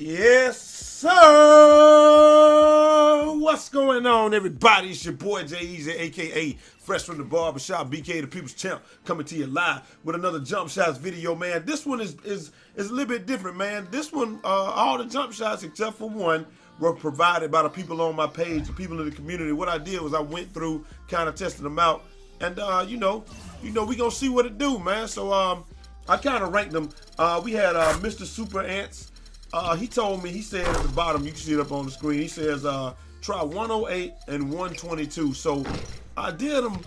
Yes, sir. What's going on, everybody? It's your boy Jai Eazy, aka Fresh from the Barbershop, BK the People's Champ, coming to you live with another jump shots video, man. This one is is is a little bit different, man. This one, uh, all the jump shots except for one were provided by the people on my page, the people in the community. What I did was I went through, kind of tested them out, and uh, you know, you know, we gonna see what it do, man. So um, I kind of ranked them. Uh, we had uh, Mr. Super Ants. Uh, he told me, he said at the bottom, you can see it up on the screen. He says, uh, try 108 and 122. So I did them,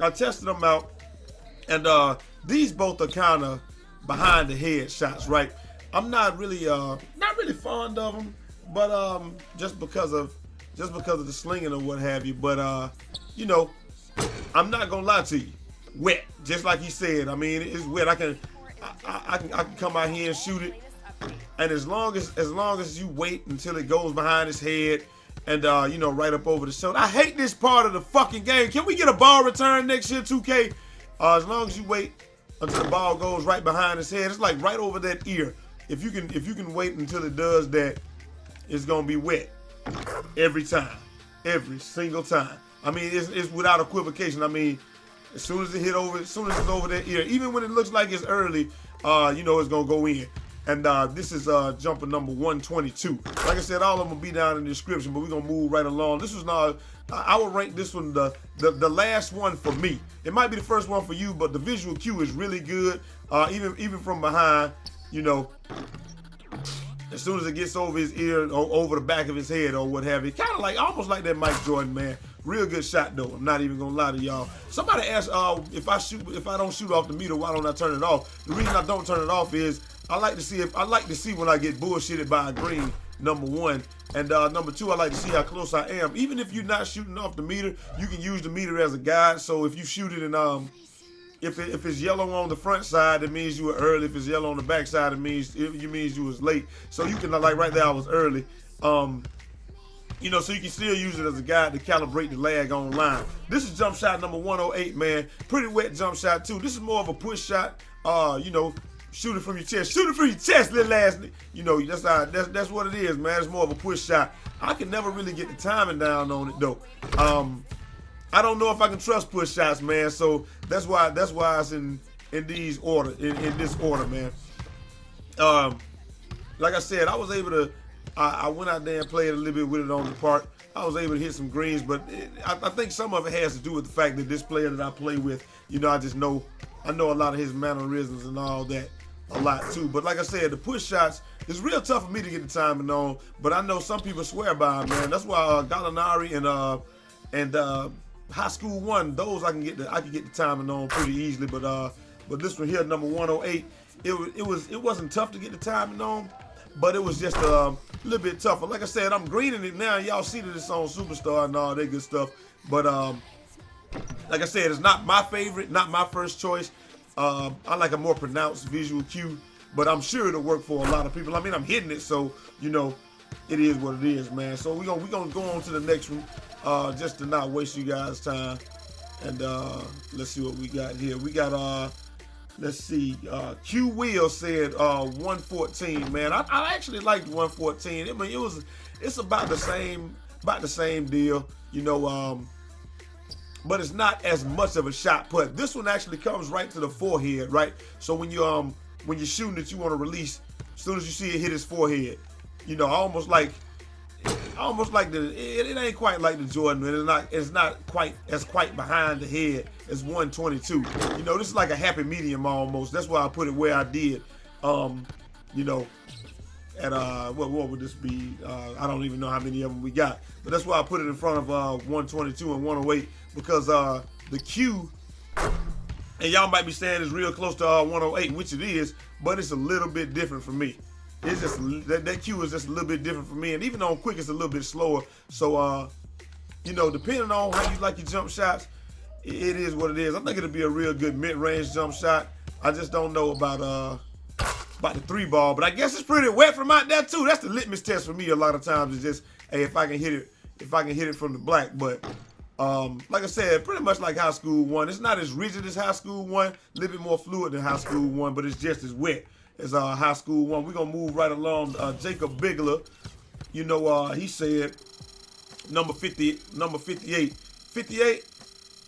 I tested them out, and uh, these both are kind of behind the head shots, right? I'm not really, uh, not really fond of them, but um, just because of, just because of the slinging or what have you. But uh, you know, I'm not gonna lie to you, wet, just like he said. I mean, it's wet. I can, I, I, I can, I can come out here and shoot it and as long as as long as you wait until it goes behind his head and uh, you know, right up over the shoulder. I hate this part of the fucking game. Can we get a ball return next year, 2K? Uh, as long as you wait until the ball goes right behind his head, it's like right over that ear. If you can if you can wait until it does that, it's gonna be wet every time, every single time. I mean, it's, it's without equivocation. I mean, as soon as it hit over, as soon as it's over that ear, even when it looks like it's early, uh, you know it's gonna go in. And uh, this is uh, jumper number 122. Like I said, all of them will be down in the description, but we're gonna move right along. This was now, I would rank this one the, the, the last one for me. It might be the first one for you, but the visual cue is really good. Uh, even even from behind, you know, as soon as it gets over his ear or over the back of his head or what have you, kind of like almost like that Mike Jordan man. Real good shot though. I'm not even gonna lie to y'all. Somebody asked, uh, if I shoot, if I don't shoot off the meter, why don't I turn it off? The reason I don't turn it off is I like to see if I like to see when I get bullshitted by a green. Number one, and uh, number two, I like to see how close I am. Even if you're not shooting off the meter, you can use the meter as a guide. So if you shoot it and um, if it, if it's yellow on the front side, it means you were early. If it's yellow on the back side, it means it, it means you was late. So you can like right there, I was early. Um, you know, so you can still use it as a guide to calibrate the lag online. This is jump shot number 108, man. Pretty wet jump shot too. This is more of a push shot. Uh, you know, shoot it from your chest. Shoot it from your chest, little ass. You know, that's how, that's that's what it is, man. It's more of a push shot. I can never really get the timing down on it though. Um, I don't know if I can trust push shots, man. So that's why that's why it's in in these order in, in this order, man. Um, like I said, I was able to. I, I, went out there and played a little bit with it on the park. I was able to hit some greens, but it, I, I think some of it has to do with the fact that this player that I play with, you know, I just know I know a lot of his mannerisms and all that a lot too. But like I said, the push shots is real tough for me to get the timing on. But I know some people swear by it, man. That's why uh, Gallinari and uh and uh, High School One, those I can get the I can get the timing on pretty easily. But uh, but this one here, number 108, it was it was it wasn't tough to get the timing on. But it was just uh, a little bit tougher. Like I said, I'm greening it now. Y'all see that it's on Superstar and all that good stuff. But um, like I said, it's not my favorite, not my first choice. Uh, I like a more pronounced visual cue, but I'm sure it'll work for a lot of people. I mean, I'm hitting it, so you know, it is what it is, man. So we're gonna we gonna go on to the next one, uh, just to not waste you guys' time. And uh, let's see what we got here. We got uh, let's see, uh, Q Will said uh 114. Man, I, I actually liked 114. I mean, it was it's about the same about the same deal. You know, um, but it's not as much of a shot put. This one actually comes right to the forehead, right? So when you um when you're shooting it, you want to release as soon as you see it hit his forehead. You know, almost like almost like the it, it, ain't quite like the Jordan. It's not it's not quite as quite behind the head as 122. You know, this is like a happy medium almost. That's why I put it where I did. Um, you know, at uh what what would this be? Uh, I don't even know how many of them we got, but that's why I put it in front of uh 122 and 108 because uh the cue and y'all might be saying it's real close to uh, 108, which it is, but it's a little bit different for me. It's just that, that cue is just a little bit different for me, and even on quick, it's a little bit slower. So, uh, you know, depending on how you like your jump shots, it, it is what it is. I think it'll be a real good mid-range jump shot. I just don't know about uh about the three ball, but I guess it's pretty wet from out there too. That's the litmus test for me. A lot of times is just, hey, if I can hit it, if I can hit it from the black. But um, like I said, pretty much like high school one. It's not as rigid as high school one, a little bit more fluid than high school one, but it's just as wet. as our high school one. We're gonna move right along. Uh, Jacob Bigler, you know, uh, he said number 50, number 58. 58,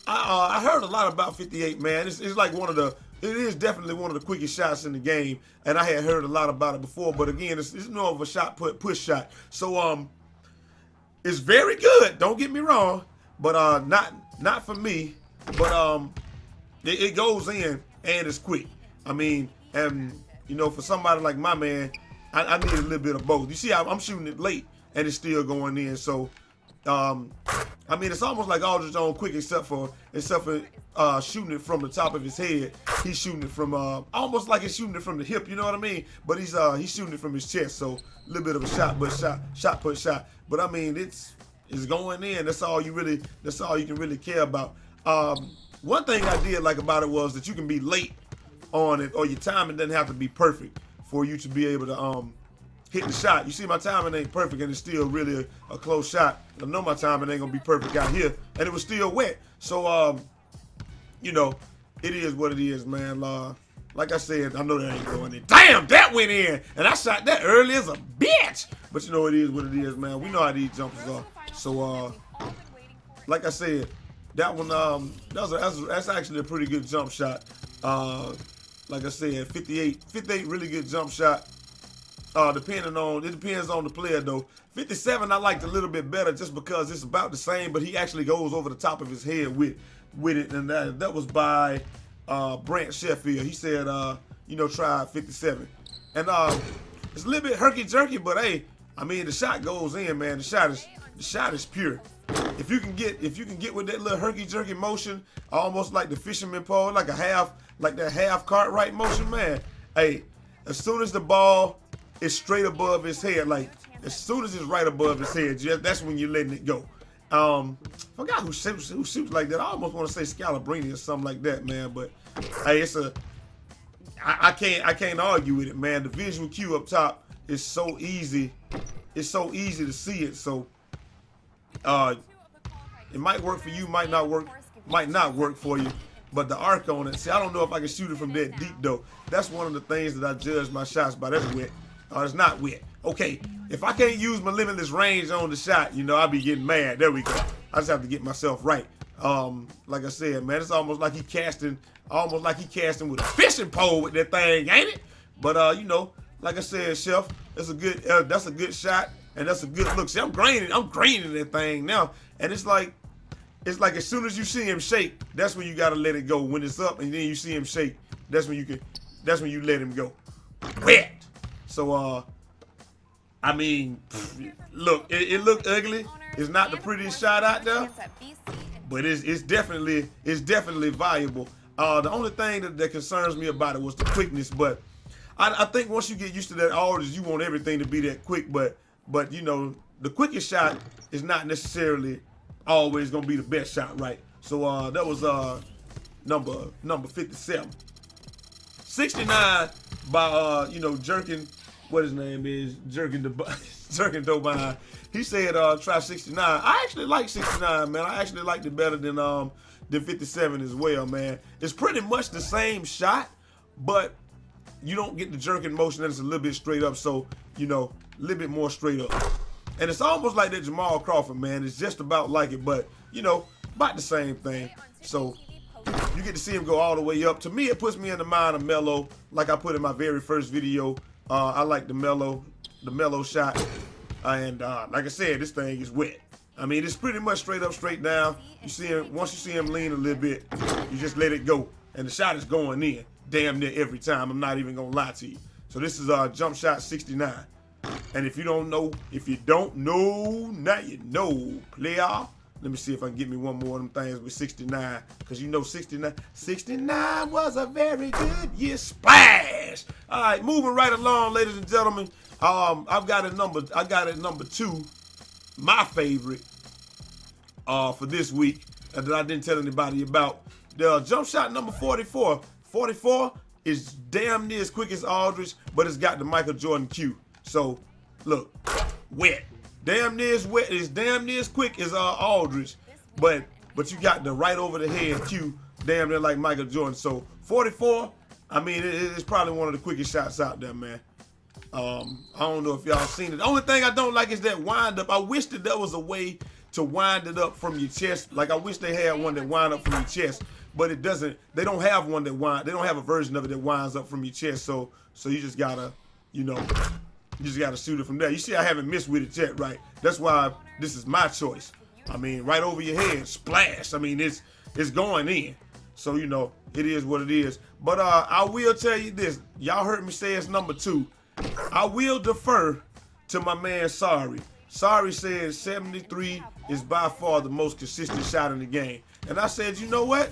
I, uh, I heard a lot about 58, man. It's, it's like one of the, it is definitely one of the quickest shots in the game, and I had heard a lot about it before. But again, it's, it's more of a shot put push shot. So um, it's very good. Don't get me wrong, but uh, not not for me. But um, it, it goes in and it's quick. I mean, and you know, for somebody like my man, I, I need a little bit of both. You see, I, I'm shooting it late and it's still going in. So um, I mean, it's almost like Aldridge on quick, except for except for uh, shooting it from the top of his head. He's shooting it from uh, almost like he's shooting it from the hip. You know what I mean? But he's uh, he's shooting it from his chest. So a little bit of a shot, but shot, shot, put shot. But I mean, it's it's going in. That's all you really. That's all you can really care about. Um, one thing I did like about it was that you can be late on it, or your timing doesn't have to be perfect for you to be able to um hit the shot. You see, my timing ain't perfect, and it's still really a, a close shot. I know my timing ain't gonna be perfect out here, and it was still wet. So, um, you know, it is what it is, man. Uh, like I said, I know that ain't going in. Damn, that went in, and I shot that early as a bitch. But you know, it is what it is, man. We know how these jumpers are. So, uh, like I said, that one, um, that's, a, that's, that's actually a pretty good jump shot. Uh, like I said, 58, 58 really good jump shot. Uh, depending on it depends on the player though. 57 I liked a little bit better just because it's about the same, but he actually goes over the top of his head with with it, and that that was by uh, Brant Sheffield. He said, uh, you know, try 57, and uh, it's a little bit herky jerky, but hey, I mean the shot goes in, man. The shot is the shot is pure. If you can get if you can get with that little herky jerky motion, almost like the fisherman pole, like a half like that half Cartwright motion, man. Hey, as soon as the ball is straight above his head, like as soon as it's right above his head, that's when you're letting it go. Um, forgot who shoots, who shoots like that. I almost want to say Scalabrine or something like that, man. But hey, it's a I, I can't I can't argue with it, man. The visual cue up top is so easy. It's so easy to see it. So uh, it might work for you, might not work, might not work for you. But the arc on it, see, I don't know if I can shoot it from that deep though. That's one of the things that I judge my shots by. That's wet. Oh, it's not wet. Okay, if I can't use my limitless range on the shot, you know, I'll be getting mad. There we go. I just have to get myself right. Um, like I said, man, it's almost like he casting, almost like he casting with a fishing pole with that thing, ain't it? But uh, you know, like I said, Chef, that's a good, uh, that's a good shot, and that's a good look. See, I'm graining, I'm graining that thing now, and it's like, it's like as soon as you see him shake, that's when you gotta let it go. When it's up, and then you see him shake, that's when you can, that's when you let him go. Wet. So, uh, I mean, look, it, it looked ugly. It's not the prettiest shot out there, but it's, it's definitely it's definitely valuable. Uh, the only thing that, that concerns me about it was the quickness, but I, I think once you get used to that orders, you want everything to be that quick. But but you know, the quickest shot is not necessarily always gonna be the best shot, right? So uh, that was uh number number 57. 69 by uh, you know, jerking what his name is, Jerkin the Jerkin Dobine. He said uh try 69. I actually like 69, man. I actually liked it better than um than 57 as well, man. It's pretty much the same shot, but you don't get the jerking motion that's a little bit straight up, so you know, a little bit more straight up. And it's almost like that Jamal Crawford, man. It's just about like it, but you know, about the same thing. So you get to see him go all the way up. To me, it puts me in the mind of Melo, like I put in my very first video uh, I like the Melo, the Melo shot, and uh, like I said, this thing is wet. I mean, it's pretty much straight up, straight down. You see him once you see him lean a little bit, you just let it go, and the shot is going in damn near every time. I'm not even gonna lie to you. So this is uh, jump shot 69. And if you don't know, if you don't know, now you know, player. Let me see if I can get me one more of them things with 69. Because you know 69. 69 was a very good year. Splash! All right, moving right along, ladies and gentlemen. Um, I've got a number, I got a number two, my favorite uh, for this week uh, that I didn't tell anybody about. The jump shot number 44. 44 is damn near as quick as Aldridge, but it's got the Michael Jordan cue. So, look, wet damn near as wet, it's damn near as quick as uh, Aldridge, but but you got the right over the head cue, damn near like Michael Jordan. So 44, I mean, it, it's probably one of the quickest shots out there, man. Um, I don't know if y'all seen it. The only thing I don't like is that wind up. I wish that there was a way to wind it up from your chest. Like I wish they had one that wind up from your chest, but it doesn't. They don't have one that wind. They don't have a version of it that winds up from your chest. So so you just gotta, you know, you just gotta shoot it from there. You see, I haven't missed with it yet, right? That's why this is my choice. I mean, right over your head, splash. I mean, it's it's going in. So you know, it is what it is. But uh, I will tell you this. Y'all heard me say it's number two. I will defer to my man Sorry. Sorry said 73 is by far the most consistent shot in the game. And I said, you know what?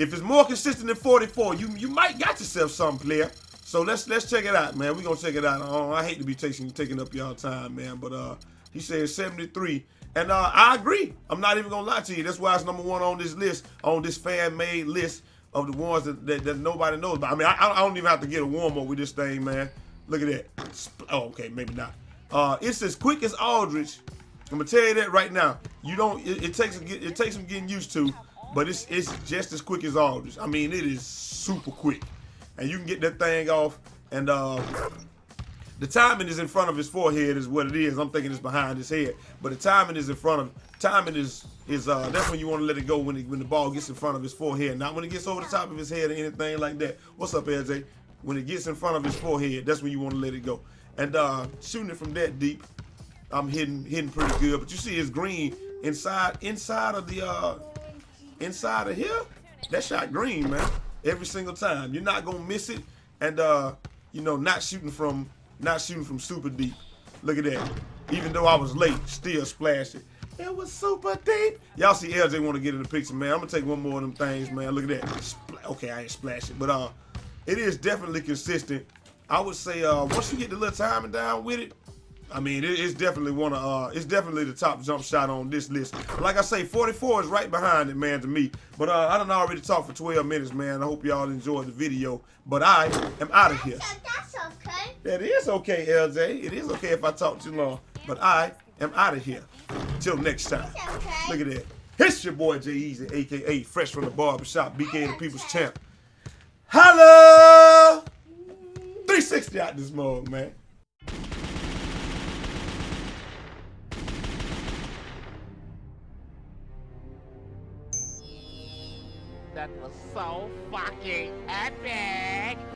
If it's more consistent than 44, you you might got yourself some player. So let's let's check it out, man. We're gonna check it out. Oh, I hate to be taking taking up y'all time, man. But uh he said 73. And uh, I agree. I'm not even gonna lie to you. That's why it's number one on this list, on this fan-made list of the ones that, that, that, nobody knows about. I mean, I, I don't even have to get a warm up with this thing, man. Look at that. Oh, okay, maybe not. Uh, it's as quick as Aldridge. I'm gonna tell you that right now. You don't. It, it takes it takes some getting used to, but it's it's just as quick as Aldridge. I mean, it is super quick, and you can get that thing off. And uh, the timing is in front of his forehead, is what it is. I'm thinking it's behind his head, but the timing is in front of. Timing is is uh that's when you want to let it go when it, when the ball gets in front of his forehead, not when it gets over the top of his head or anything like that. What's up, LJ? When it gets in front of his forehead, that's when you want to let it go. And uh, shooting it from that deep, I'm hitting hitting pretty good. But you see, it's green inside inside of the uh, inside of here. That shot green, man. Every single time, you're not gonna miss it. And uh, you know, not shooting from not shooting from super deep. Look at that. Even though I was late, still splashed it. It was super deep. Y'all see LJ want to get in the picture, man. I'm gonna take one more of them things, man. Look at that. Spl okay, I ain't splashing, but uh, it is definitely consistent. I would say uh, once you get the little timing down with it, I mean, it, it's definitely one of uh, it's definitely the top jump shot on this list. Like I say, 44 is right behind it, man, to me. But uh, I don't already talked for 12 minutes, man. I hope y'all enjoyed the video. But I am out of here. That's okay. That is okay, LJ. It is okay if I talk too long. But I am out of here. Till next time. okay. Look at that. It's your boy Jai Eazy, aka Fresh from the Barbershop, BK the People's Champ. Holla! 360 out this mug, man. So fucking epic!